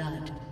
blood.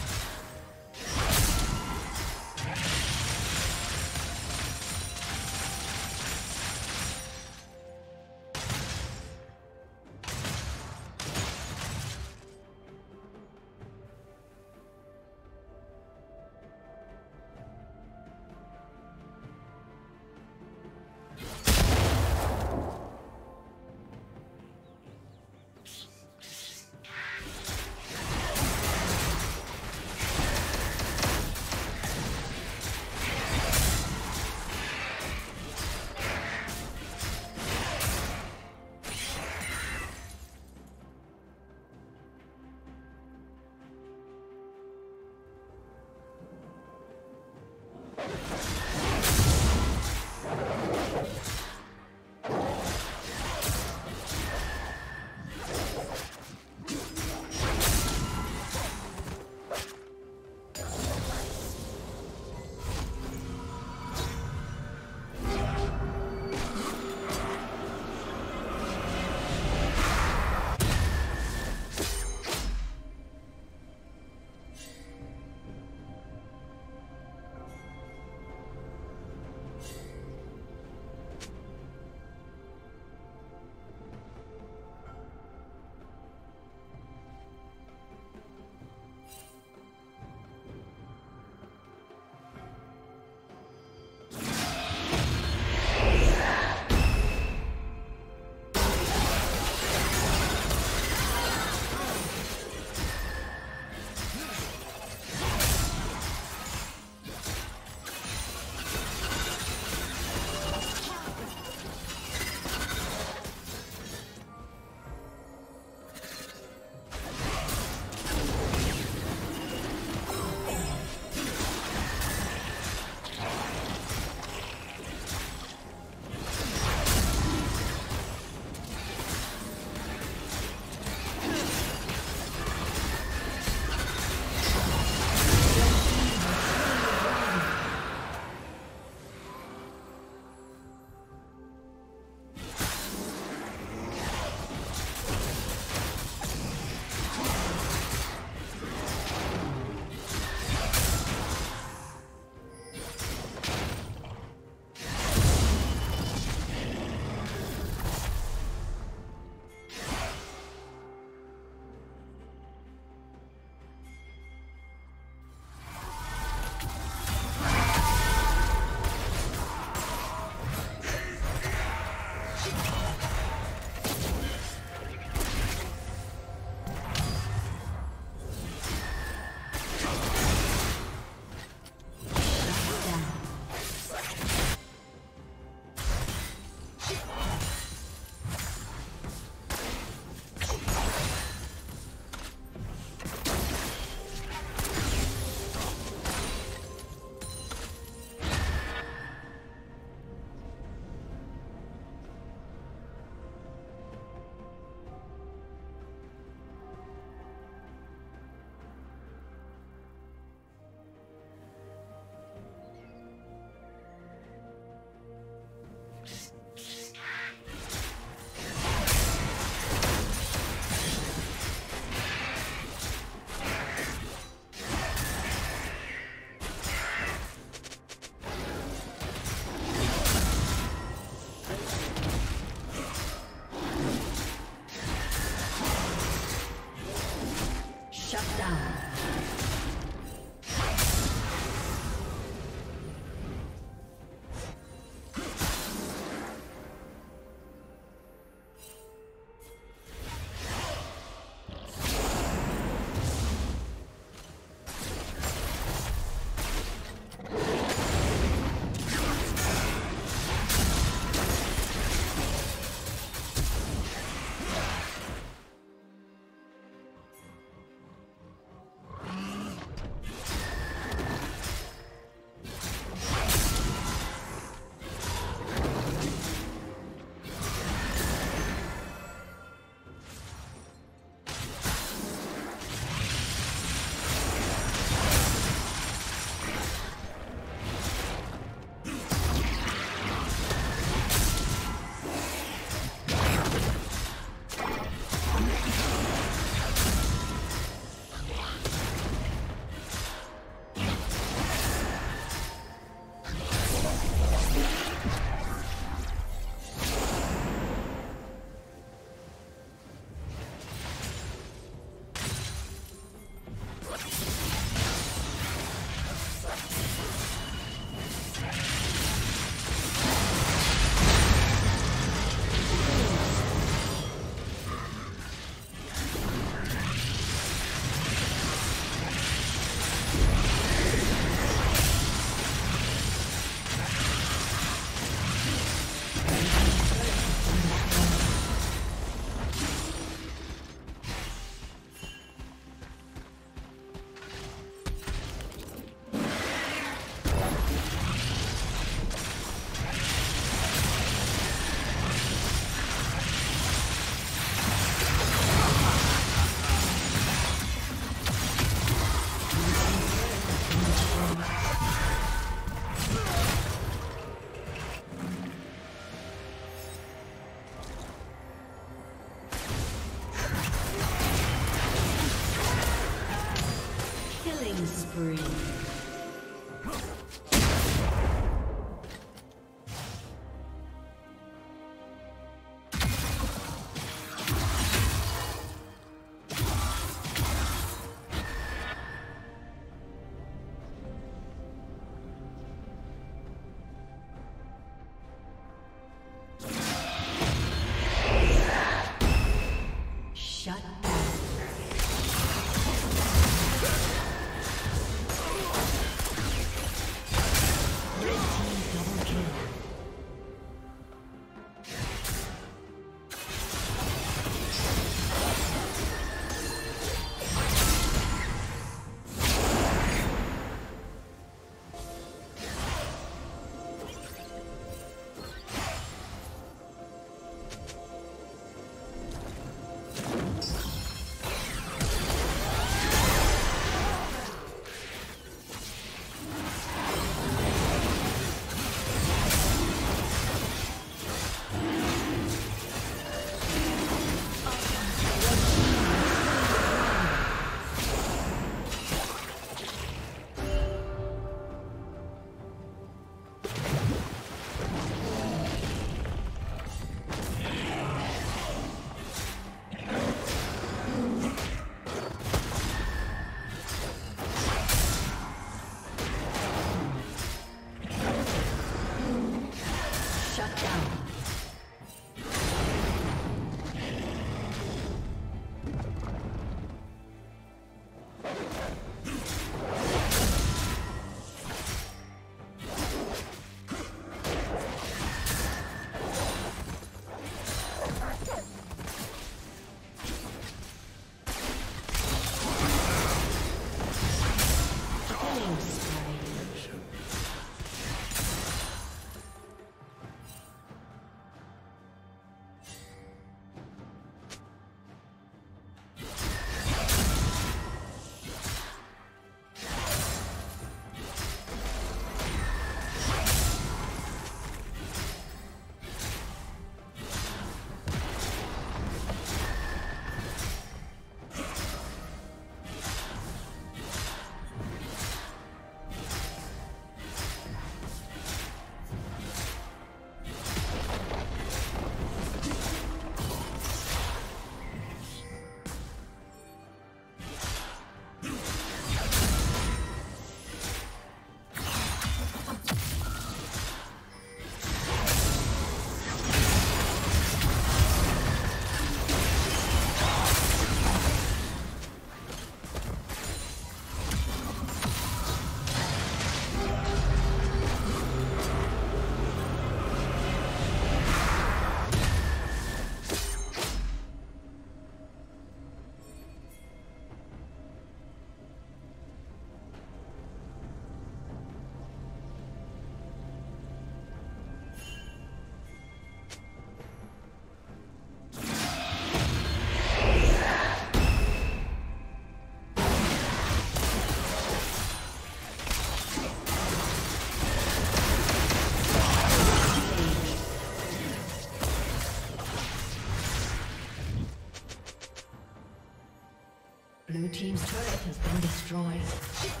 Has been destroyed.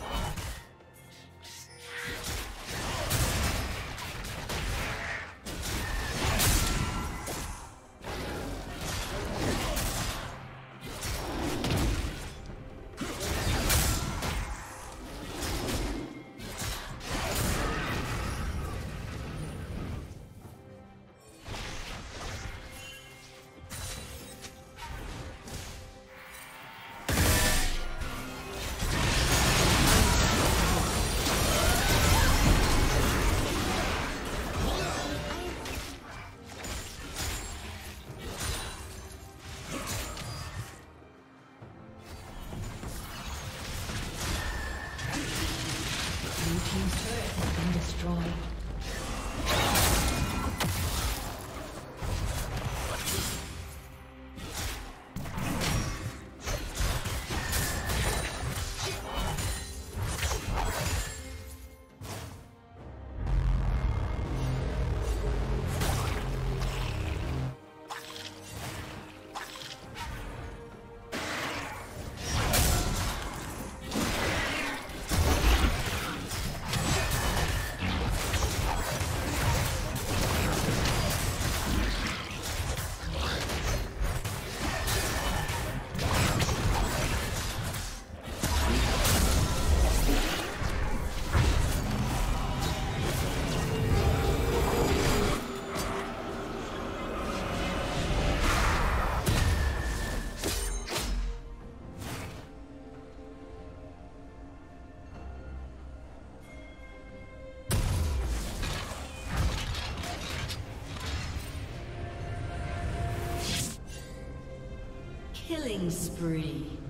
Spree.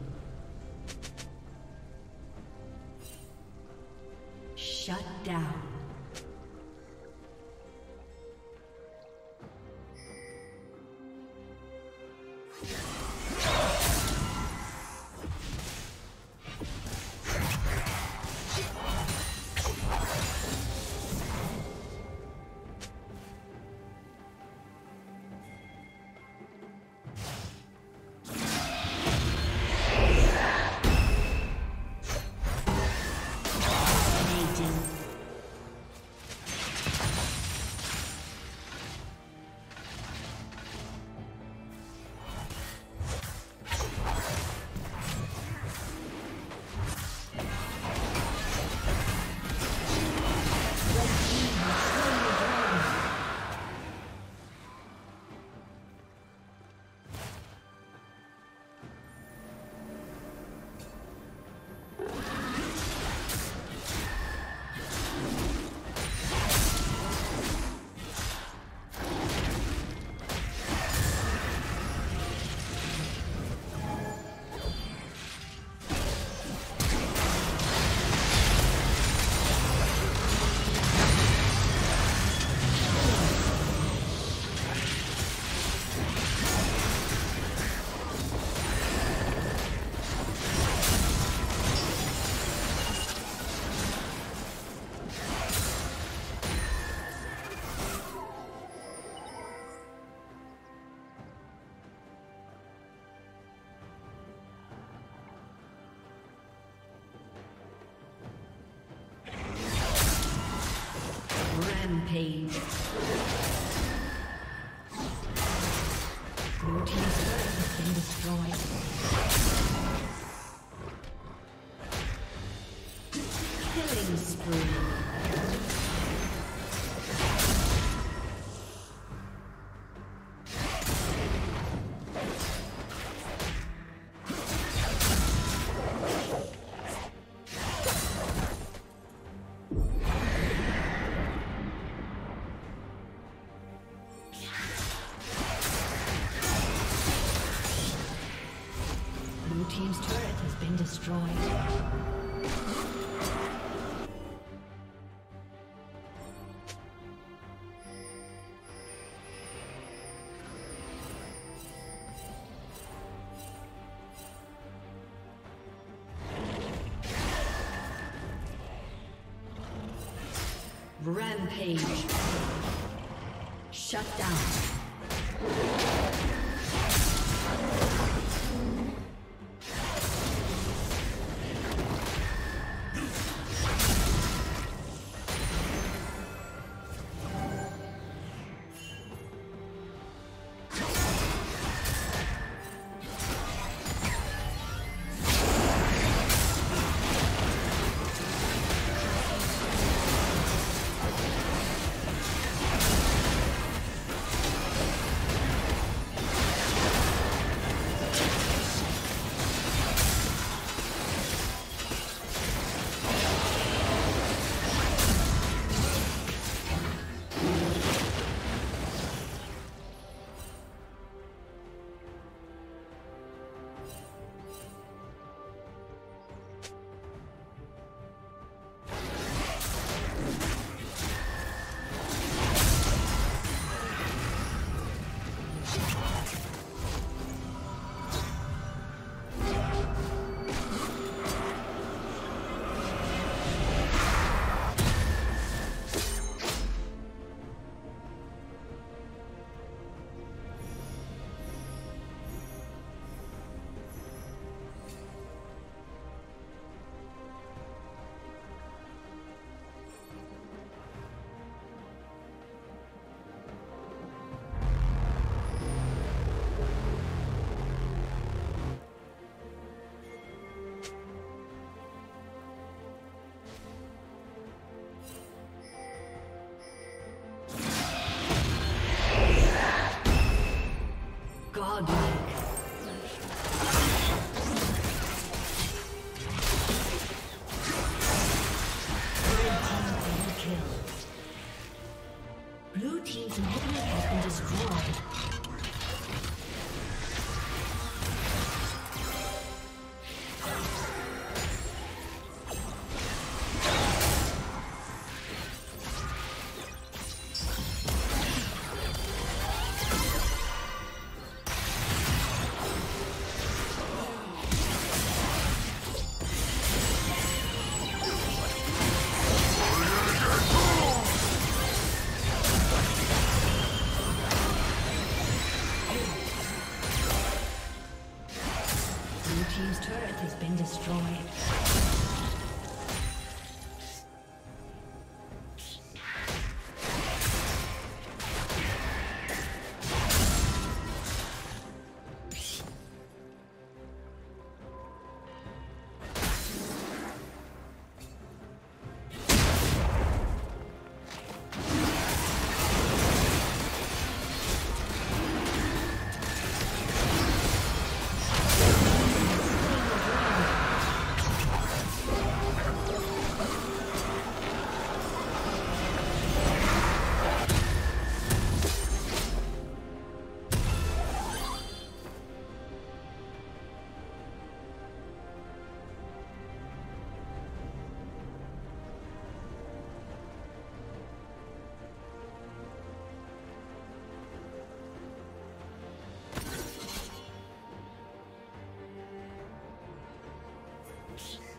Rampage. Shut down. house.